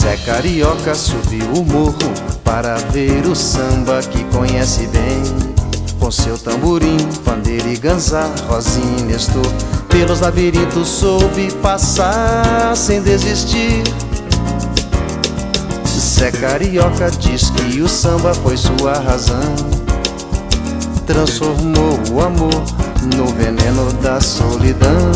Zé Carioca subiu o morro para ver o samba que conhece bem. Com seu tamborim, pandeiro e ganzá, Rosinha Nestor, pelos labirintos soube passar sem desistir. Zé Carioca diz que o samba foi sua razão. Transformou o amor no veneno da solidão.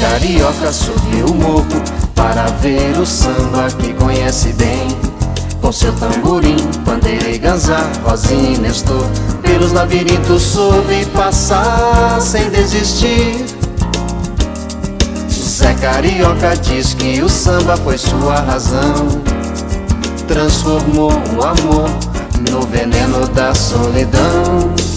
Carioca subiu o morro para ver o samba que conhece bem. Com seu tamborim, pandeira e ganzá, Rosinha e Nestor, pelos labirintos soube passar sem desistir. Zé Carioca diz que o samba foi sua razão, transformou o amor no veneno da solidão.